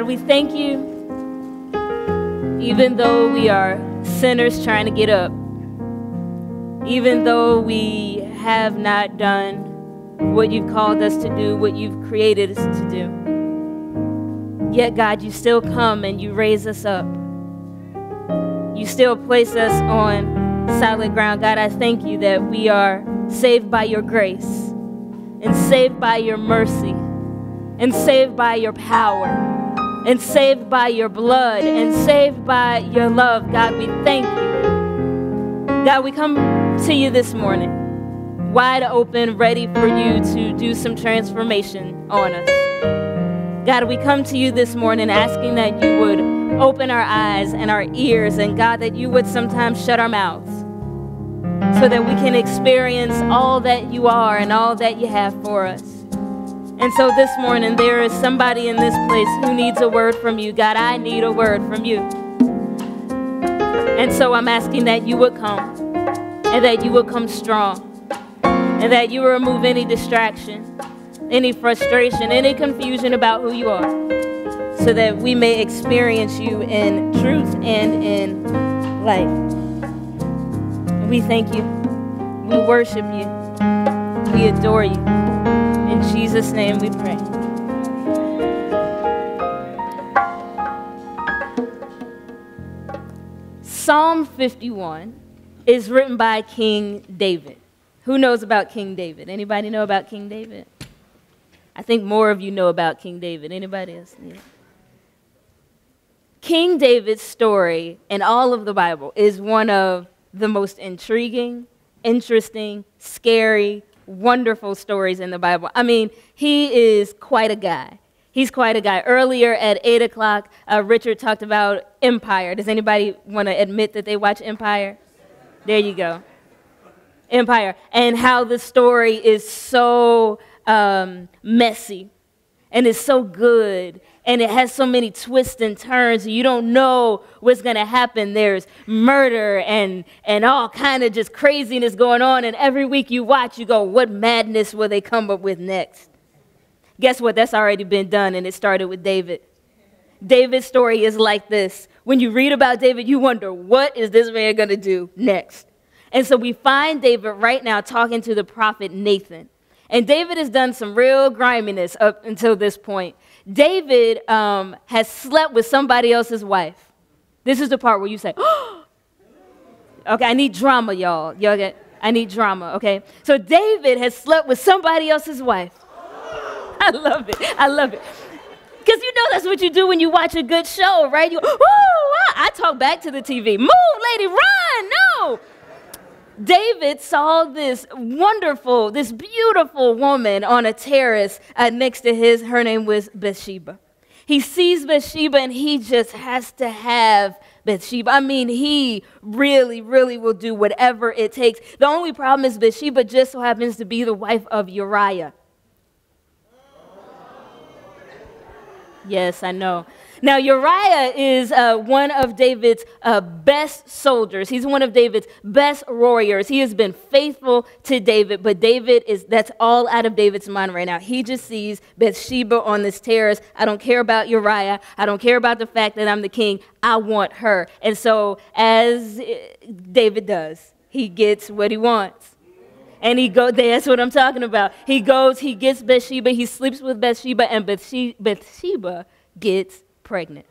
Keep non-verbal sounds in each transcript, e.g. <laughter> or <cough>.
God, we thank you even though we are sinners trying to get up, even though we have not done what you've called us to do, what you've created us to do. Yet, God, you still come and you raise us up. You still place us on solid ground. God, I thank you that we are saved by your grace and saved by your mercy and saved by your power and saved by your blood and saved by your love. God, we thank you. God, we come to you this morning wide open, ready for you to do some transformation on us. God, we come to you this morning asking that you would open our eyes and our ears, and God, that you would sometimes shut our mouths so that we can experience all that you are and all that you have for us. And so this morning, there is somebody in this place who needs a word from you. God, I need a word from you. And so I'm asking that you would come and that you would come strong and that you remove any distraction, any frustration, any confusion about who you are, so that we may experience you in truth and in life. We thank you. We worship you. We adore you. Jesus' name we pray. Psalm 51 is written by King David. Who knows about King David? Anybody know about King David? I think more of you know about King David. Anybody else? Yeah. King David's story in all of the Bible is one of the most intriguing, interesting, scary, wonderful stories in the Bible. I mean, he is quite a guy. He's quite a guy. Earlier at 8 o'clock, uh, Richard talked about Empire. Does anybody want to admit that they watch Empire? There you go. Empire. And how the story is so um, messy and it's so good and it has so many twists and turns you don't know what's going to happen. There's murder and and all kind of just craziness going on and every week you watch you go what madness will they come up with next? Guess what? That's already been done and it started with david. David's story is like this. When you read about david you wonder what is this man going to do next? And so we find david right now talking to the prophet nathan. And david has done some real griminess up until this point David um, has slept with somebody else's wife. This is the part where you say, oh. <gasps> okay, I need drama, y'all. Y'all get, I need drama, okay? So David has slept with somebody else's wife. <laughs> I love it. I love it. Because you know that's what you do when you watch a good show, right? You, ooh, I talk back to the TV. Move, lady, run. No. David saw this wonderful, this beautiful woman on a terrace uh, next to his. Her name was Bathsheba. He sees Bathsheba and he just has to have Bathsheba. I mean, he really, really will do whatever it takes. The only problem is Bathsheba just so happens to be the wife of Uriah. Yes, I know. Now, Uriah is uh, one of David's uh, best soldiers. He's one of David's best warriors. He has been faithful to David, but David is, that's all out of David's mind right now. He just sees Bathsheba on this terrace. I don't care about Uriah. I don't care about the fact that I'm the king. I want her. And so, as uh, David does, he gets what he wants. And he goes. That's what I'm talking about. He goes. He gets Bathsheba. He sleeps with Bathsheba, and Bathsheba gets pregnant.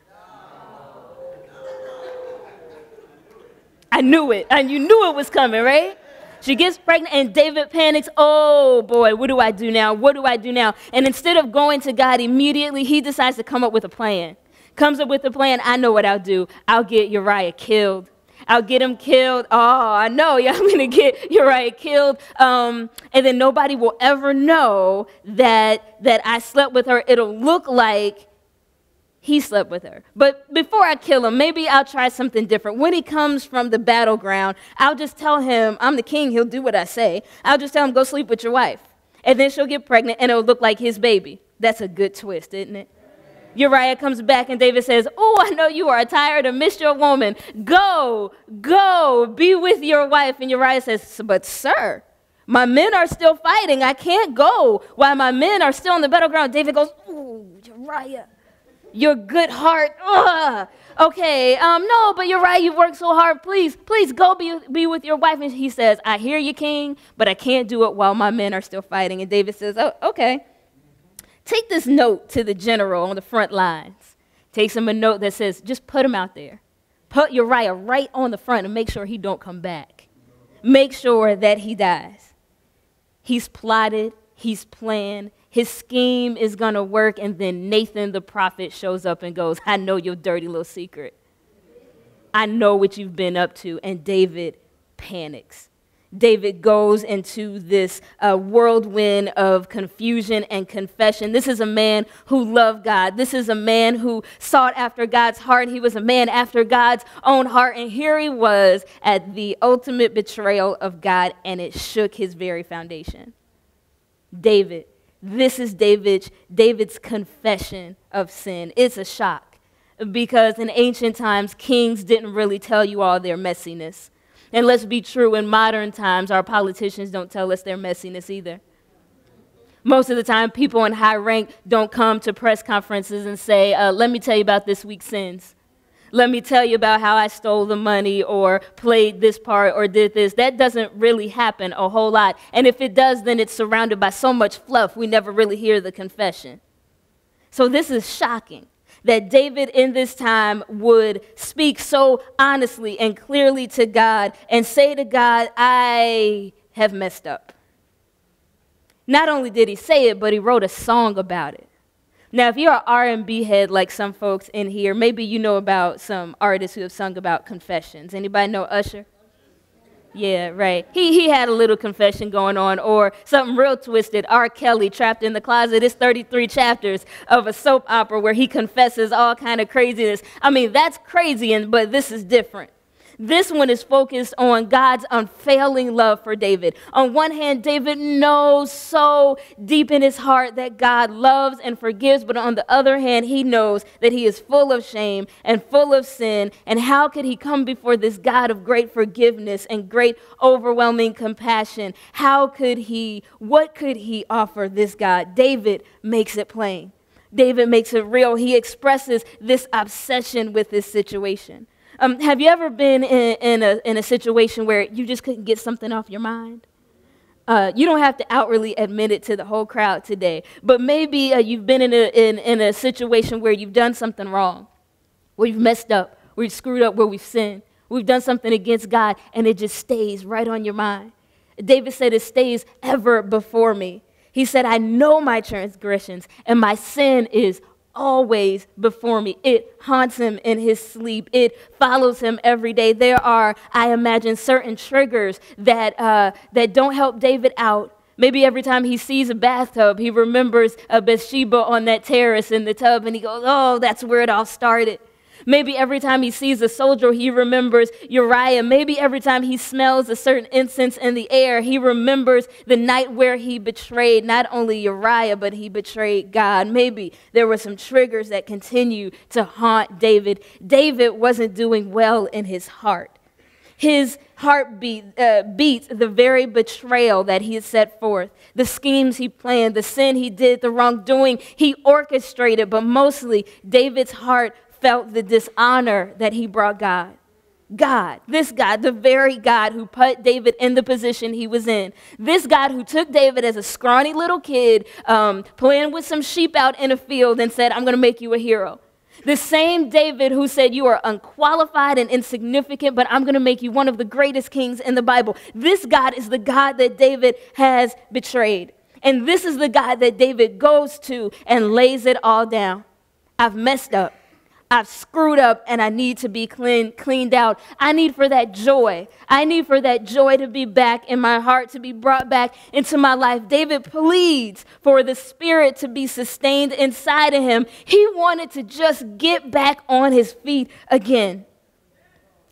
I knew it. And you knew it was coming, right? She gets pregnant, and David panics. Oh boy, what do I do now? What do I do now? And instead of going to God immediately, he decides to come up with a plan. Comes up with a plan. I know what I'll do. I'll get Uriah killed. I'll get him killed. Oh, I know. <laughs> Yeah, I'm going to get Uriah killed. Um, and then nobody will ever know that, that I slept with her. It'll look like he slept with her. But before I kill him, maybe I'll try something different. When he comes from the battleground, I'll just tell him, I'm the king, he'll do what I say. I'll just tell him, go sleep with your wife. And then she'll get pregnant and it'll look like his baby. That's a good twist, isn't it? Uriah comes back and David says, Oh, I know you are tired and miss your woman. Go, go, be with your wife. And Uriah says, But sir, my men are still fighting. I can't go while my men are still on the battleground. David goes, Ooh, Uriah. Your good heart. Ugh. Okay, um, no, but you're right. You've worked so hard. Please, please go be, be with your wife. And he says, I hear you, king, but I can't do it while my men are still fighting. And David says, Oh, okay. Take this note to the general on the front lines. Takes him a note that says, just put him out there. Put Uriah right on the front and make sure he don't come back. Make sure that he dies. He's plotted, he's planned, his scheme is going to work, and then Nathan the prophet shows up and goes, I know your dirty little secret. I know what you've been up to. And David panics. David goes into this uh, whirlwind of confusion and confession. This is a man who loved God. This is a man who sought after God's heart. He was a man after God's own heart. And here he was at the ultimate betrayal of God, and it shook his very foundation. David this is David's, David's confession of sin. It's a shock because in ancient times, kings didn't really tell you all their messiness. And let's be true, in modern times, our politicians don't tell us their messiness either. Most of the time, people in high rank don't come to press conferences and say, uh, Let me tell you about this week's sins let me tell you about how I stole the money or played this part or did this. That doesn't really happen a whole lot. And if it does, then it's surrounded by so much fluff, we never really hear the confession. So this is shocking that David in this time would speak so honestly and clearly to God and say to God, I have messed up. Not only did he say it, but he wrote a song about it. Now, if you're an R&B head like some folks in here, maybe you know about some artists who have sung about confessions. Anybody know Usher? Yeah, right. He, he had a little confession going on, or something real twisted. R. Kelly, Trapped in the Closet, it's 33 chapters of a soap opera where he confesses all kind of craziness. I mean, that's crazy, and but this is different. This one is focused on God's unfailing love for David. On one hand, David knows so deep in his heart that God loves and forgives, but on the other hand, he knows that he is full of shame and full of sin. And how could he come before this God of great forgiveness and great overwhelming compassion? How could he, what could he offer this God? David makes it plain. David makes it real. He expresses this obsession with this situation. Um, have you ever been in, in, a, in a situation where you just couldn't get something off your mind? Uh, you don't have to outwardly admit it to the whole crowd today, but maybe uh, you've been in a, in, in a situation where you've done something wrong, where you've messed up, where you've screwed up, where we've sinned. We've done something against God, and it just stays right on your mind. David said, It stays ever before me. He said, I know my transgressions, and my sin is always before me. It haunts him in his sleep. It follows him every day. There are, I imagine, certain triggers that, uh, that don't help David out. Maybe every time he sees a bathtub, he remembers a Bathsheba on that terrace in the tub and he goes, Oh, that's where it all started. Maybe every time he sees a soldier, he remembers Uriah. Maybe every time he smells a certain incense in the air, he remembers the night where he betrayed not only Uriah, but he betrayed God. Maybe there were some triggers that continue to haunt David. David wasn't doing well in his heart. His heartbeat uh, beats the very betrayal that he had set forth, the schemes he planned, the sin he did, the wrongdoing he orchestrated, but mostly David's heart felt the dishonor that he brought God. God, this God, the very God who put David in the position he was in. This God who took David as a scrawny little kid, um, playing with some sheep out in a field, and said, I'm going to make you a hero. The same David who said, You are unqualified and insignificant, but I'm going to make you one of the greatest kings in the Bible. This God is the God that David has betrayed. And this is the God that David goes to and lays it all down. I've messed up. I've screwed up and I need to be clean, cleaned out. I need for that joy. I need for that joy to be back in my heart, to be brought back into my life. David pleads for the spirit to be sustained inside of him. He wanted to just get back on his feet again.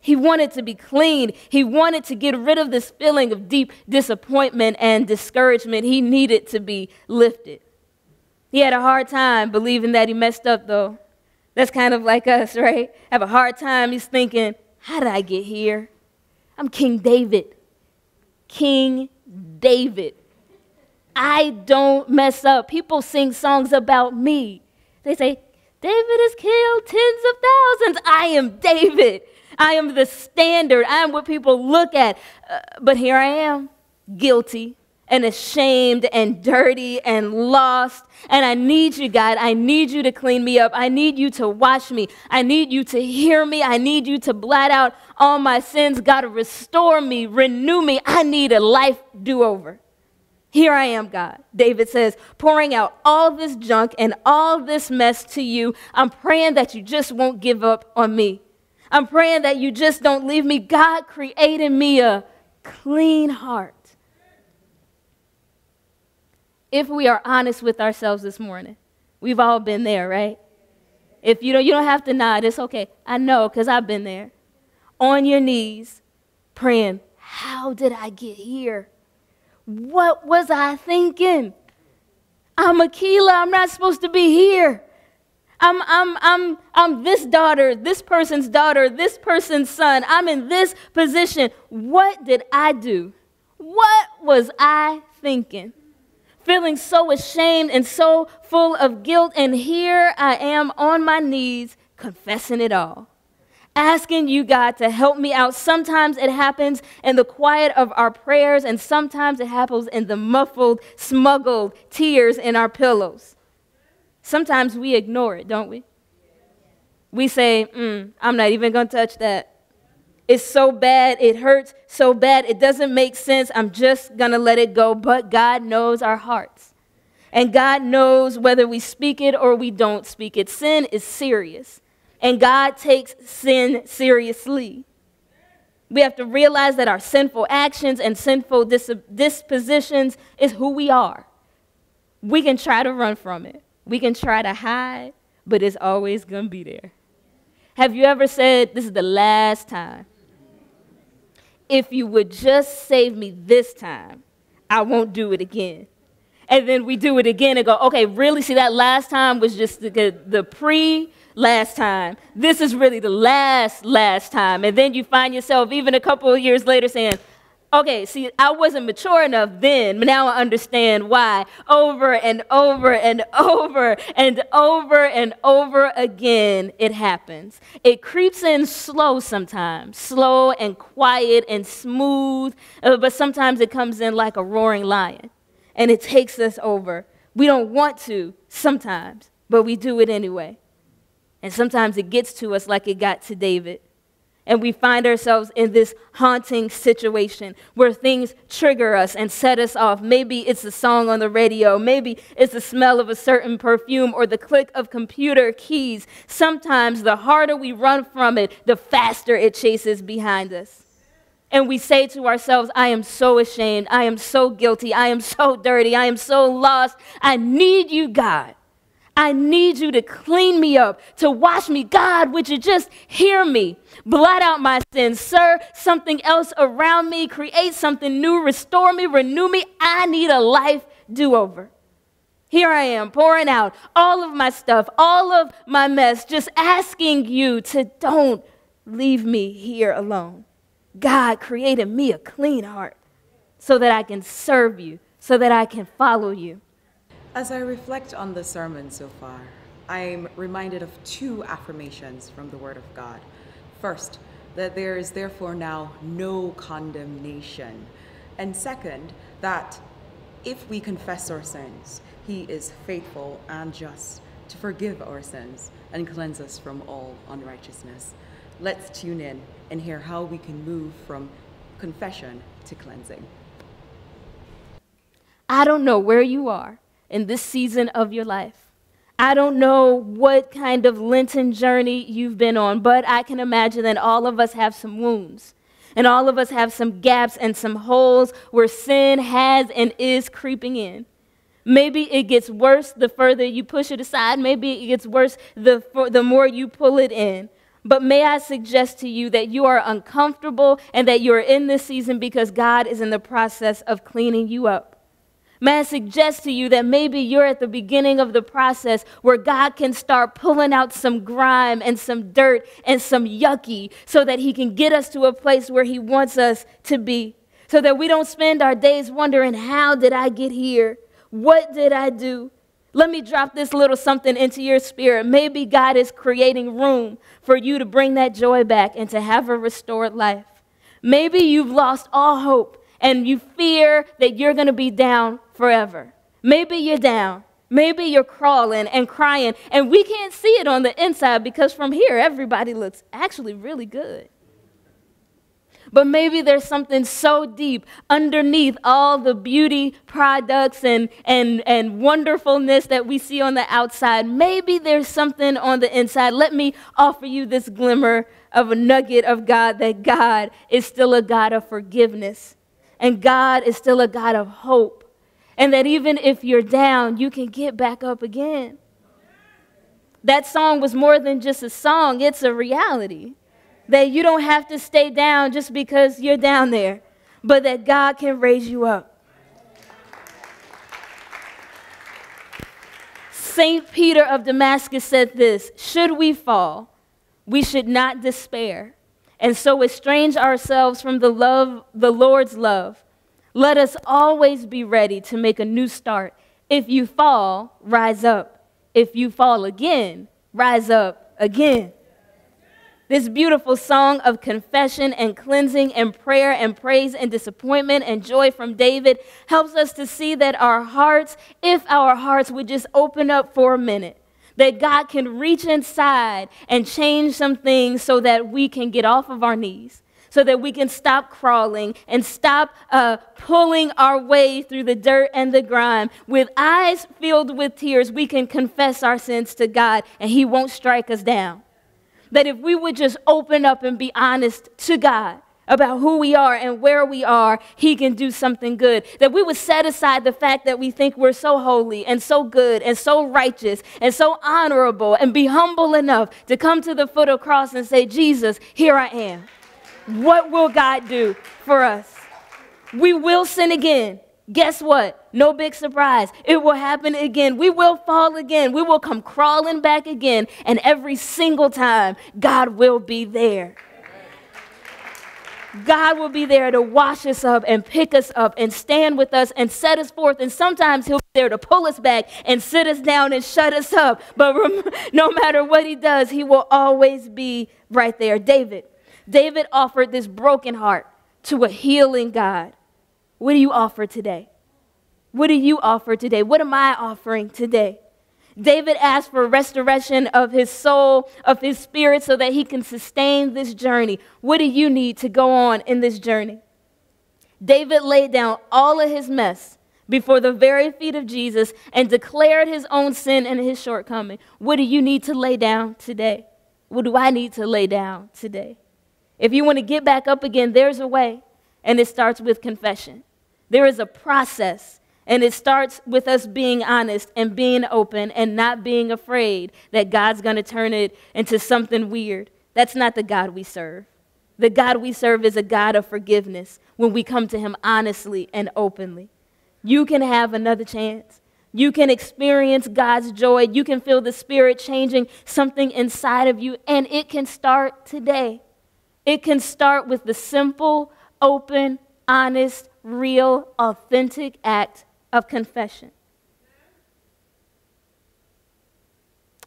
He wanted to be clean. He wanted to get rid of this feeling of deep disappointment and discouragement. He needed to be lifted. He had a hard time believing that he messed up, though. That's kind of like us, right? Have a hard time. He's thinking, how did I get here? I'm King David. King David. I don't mess up. People sing songs about me. They say, David has killed tens of thousands. I am David. I am the standard. I am what people look at. Uh, but here I am, guilty and ashamed and dirty and lost. And I need you, God. I need you to clean me up. I need you to wash me. I need you to hear me. I need you to blot out all my sins. God, restore me, renew me. I need a life do over. Here I am, God. David says, pouring out all this junk and all this mess to you. I'm praying that you just won't give up on me. I'm praying that you just don't leave me. God created me a clean heart. If we are honest with ourselves this morning, we've all been there, right? If you don't, you don't have to nod. It's okay. I know because I've been there. On your knees, praying, How did I get here? What was I thinking? I'm Aqueelah. I'm not supposed to be here. I'm, I'm, I'm, I'm this daughter, this person's daughter, this person's son. I'm in this position. What did I do? What was I thinking? Feeling so ashamed and so full of guilt. And here I am on my knees confessing it all asking you, God, to help me out. Sometimes it happens in the quiet of our prayers, and sometimes it happens in the muffled, smuggled tears in our pillows. Sometimes we ignore it, don't we? We say, mm, I'm not even going to touch that. It's so bad, it hurts so bad, it doesn't make sense. I'm just going to let it go. But God knows our hearts. And God knows whether we speak it or we don't speak it. Sin is serious and God takes sin seriously. We have to realize that our sinful actions and sinful dis- dispositions is who we are. We can try to run from it, we can try to hide, but it's always going to be there. Have you ever said, This is the last time? If you would just save me this time, I won't do it again. And then we do it again and go, okay, really? See, that last time was just the, the pre last time. This is really the last, last time. And then you find yourself, even a couple of years later, saying, okay, see, I wasn't mature enough then, but now I understand why. Over and over and over and over and over again, it happens. It creeps in slow sometimes, slow and quiet and smooth, uh, but sometimes it comes in like a roaring lion and it takes us over. We don't want to sometimes, but we do it anyway. And sometimes it gets to us like it got to David. And we find ourselves in this haunting situation where things trigger us and set us off. Maybe it's a song on the radio. Maybe it's the smell of a certain perfume or the click of computer keys. Sometimes the harder we run from it, the faster it chases behind us. And we say to ourselves, I am so ashamed. I am so guilty. I am so dirty. I am so lost. I need you, God. I need you to clean me up, to wash me. God, would you just hear me? Blot out my sins. Sir, something else around me. Create something new. Restore me. Renew me. I need a life do over. Here I am pouring out all of my stuff, all of my mess, just asking you to don't leave me here alone. God created me a clean heart so that I can serve you, so that I can follow you. As I reflect on the sermon so far, I'm reminded of two affirmations from the Word of God. First, that there is therefore now no condemnation. And second, that if we confess our sins, He is faithful and just to forgive our sins and cleanse us from all unrighteousness. Let's tune in and hear how we can move from confession to cleansing. I don't know where you are in this season of your life. I don't know what kind of Lenten journey you've been on, but I can imagine that all of us have some wounds. And all of us have some gaps and some holes where sin has and is creeping in. Maybe it gets worse the further you push it aside. Maybe it gets worse the, the more you pull it in. But may I suggest to you that you are uncomfortable and that you're in this season because God is in the process of cleaning you up. May I suggest to you that maybe you're at the beginning of the process where God can start pulling out some grime and some dirt and some yucky so that He can get us to a place where He wants us to be. So that we don't spend our days wondering, how did I get here? What did I do? Let me drop this little something into your spirit. Maybe God is creating room for you to bring that joy back and to have a restored life. Maybe you've lost all hope and you fear that you're going to be down forever. Maybe you're down. Maybe you're crawling and crying, and we can't see it on the inside because from here, everybody looks actually really good. But maybe there's something so deep underneath all the beauty products and, and, and wonderfulness that we see on the outside. Maybe there's something on the inside. Let me offer you this glimmer of a nugget of God that God is still a God of forgiveness, and God is still a God of hope, and that even if you're down, you can get back up again. That song was more than just a song, it's a reality that you don't have to stay down just because you're down there, but that God can raise you up. St. Peter of Damascus said this Should we fall, we should not despair, and so estrange ourselves from the love, the Lord's love. Let us always be ready to make a new start. If you fall, rise up. If you fall again, rise up again. This beautiful song of confession and cleansing and prayer and praise and disappointment and joy from David helps us to see that our hearts, if our hearts would just open up for a minute, that God can reach inside and change some things so that we can get off of our knees so that we can stop crawling and stop uh, pulling our way through the dirt and the grime. With eyes filled with tears, we can confess our sins to God and He won't strike us down that if we would just open up and be honest to God about who we are and where we are, He can do something good. That we would set aside the fact that we think we're so holy and so good and so righteous and so honorable and be humble enough to come to the foot of the cross and say, Jesus, here I am. What will God do for us? We will sin again. Guess what? No big surprise. It will happen again. We will fall again. We will come crawling back again. And every single time, God will be there. God will be there to wash us up and pick us up and stand with us and set us forth. And sometimes He'll be there to pull us back and sit us down and shut us up. But <laughs> no matter what He does, He will always be right there. David. David offered this broken heart to a healing God. What do you offer today? What do you offer today? What am I offering today? David asked for restoration of his soul, of his spirit, so that he can sustain this journey. What do you need to go on in this journey? David laid down all of his mess before the very feet of Jesus and declared his own sin and his shortcoming. What do you need to lay down today? What do I need to lay down today? If you want to get back up again, there's a way, and it starts with confession. There is a process, and it starts with us being honest and being open and not being afraid that God's going to turn it into something weird. That's not the God we serve. The God we serve is a God of forgiveness when we come to Him honestly and openly. You can have another chance. You can experience God's joy. You can feel the Spirit changing something inside of you, and it can start today. It can start with the simple, open, honest, real, authentic act of confession.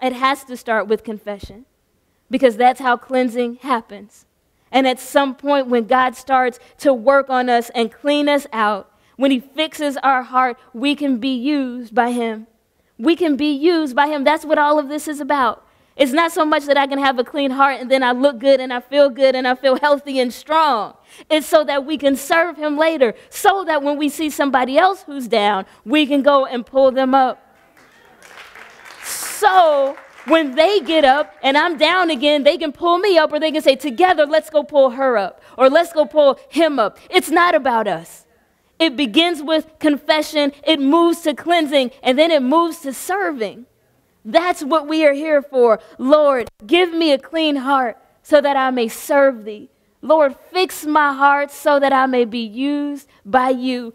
It has to start with confession because that's how cleansing happens. And at some point, when God starts to work on us and clean us out, when He fixes our heart, we can be used by Him. We can be used by Him. That's what all of this is about. It's not so much that I can have a clean heart and then I look good and I feel good and I feel healthy and strong. It's so that we can serve Him later, so that when we see somebody else who's down, we can go and pull them up. So when they get up and I'm down again, they can pull me up or they can say, Together, let's go pull her up or let's go pull him up. It's not about us. It begins with confession, it moves to cleansing, and then it moves to serving. That's what we are here for. Lord, give me a clean heart so that I may serve thee. Lord, fix my heart so that I may be used by you,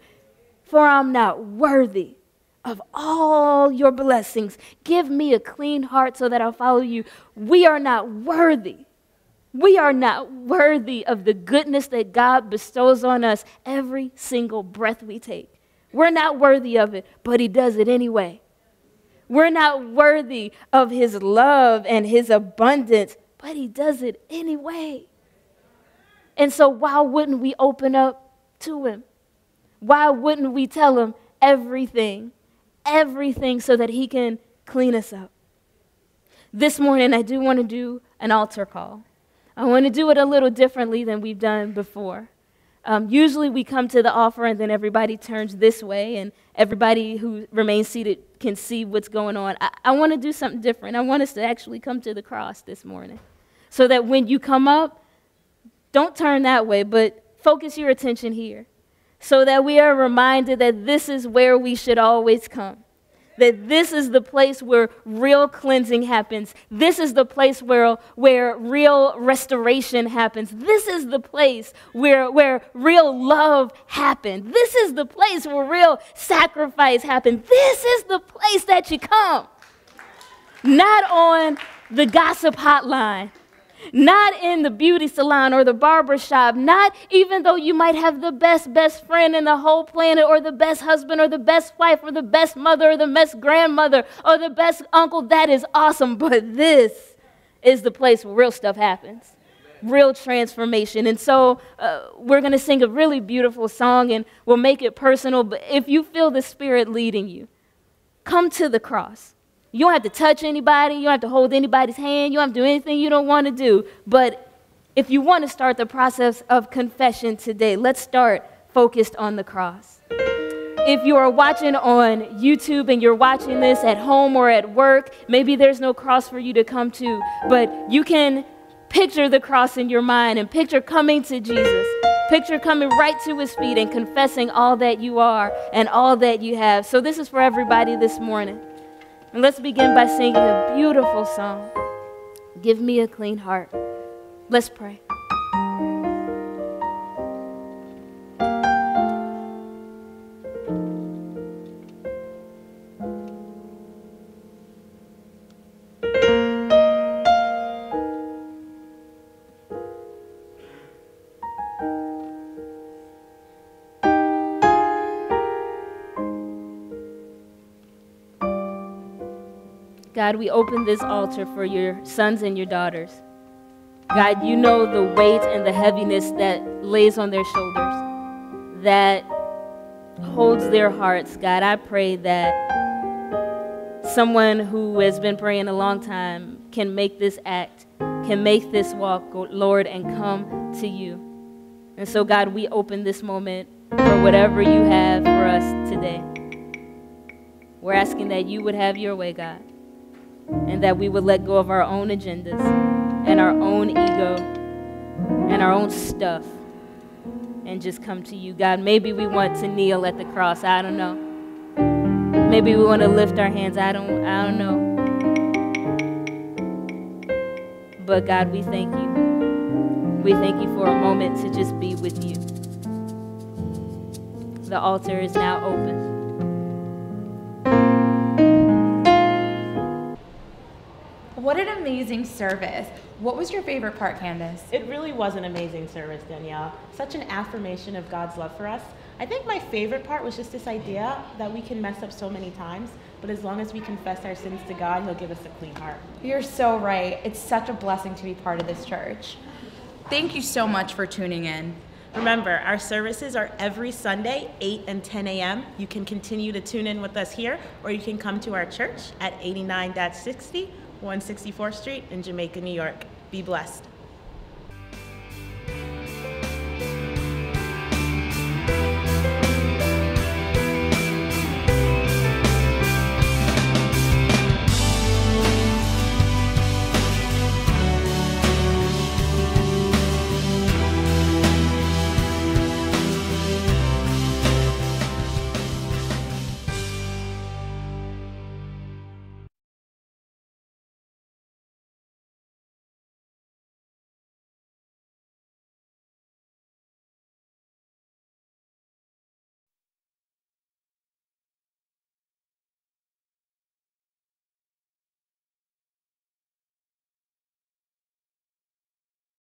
for I'm not worthy of all your blessings. Give me a clean heart so that I'll follow you. We are not worthy. We are not worthy of the goodness that God bestows on us every single breath we take. We're not worthy of it, but He does it anyway. We're not worthy of his love and his abundance, but he does it anyway. And so, why wouldn't we open up to him? Why wouldn't we tell him everything, everything, so that he can clean us up? This morning, I do want to do an altar call. I want to do it a little differently than we've done before. Um, usually we come to the offer and then everybody turns this way and everybody who remains seated can see what's going on. I, I want to do something different. I want us to actually come to the cross this morning so that when you come up, don't turn that way, but focus your attention here so that we are reminded that this is where we should always come that this is the place where real cleansing happens. This is the place where, where real restoration happens. This is the place where, where real love happens. This is the place where real sacrifice happens. This is the place that you come. Not on the gossip hotline not in the beauty salon or the barber shop, not even though you might have the best best friend in the whole planet, or the best husband, or the best wife, or the best mother, or the best grandmother, or the best uncle. That is awesome, <laughs> but this is the place where real stuff happens. Real transformation. And so uh, we're going to sing a really beautiful song and we'll make it personal. But if you feel the Spirit leading you, come to the cross. You don't have to touch anybody. You don't have to hold anybody's hand. You don't have to do anything you don't want to do. But if you want to start the process of confession today, let's start focused on the cross. If you are watching on YouTube and you're watching this at home or at work, maybe there's no cross for you to come to, but you can picture the cross in your mind and picture coming to Jesus. Picture coming right to his feet and confessing all that you are and all that you have. So, this is for everybody this morning. And let's begin by singing a beautiful song. Give me a clean heart. Let's pray. God, we open this altar for your sons and your daughters. God, you know the weight and the heaviness that lays on their shoulders, that holds their hearts. God, I pray that someone who has been praying a long time can make this act, can make this walk, Lord, and come to you. And so, God, we open this moment for whatever you have for us today. We're asking that you would have your way, God and that we would let go of our own agendas and our own ego and our own stuff and just come to you, God. Maybe we want to kneel at the cross. I don't know. Maybe we want to lift our hands. I don't I don't know. But God, we thank you. We thank you for a moment to just be with you. The altar is now open. What an amazing service. What was your favorite part, Candace? It really was an amazing service, Danielle. Such an affirmation of God's love for us. I think my favorite part was just this idea that we can mess up so many times, but as long as we confess our sins to God, He'll give us a clean heart. You're so right. It's such a blessing to be part of this church. Thank you so much for tuning in. Remember, our services are every Sunday, 8 and 10 a.m. You can continue to tune in with us here, or you can come to our church at 89 60 164th Street in Jamaica, New York. Be blessed.